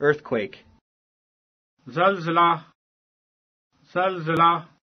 earthquake Zalzala, zalzala.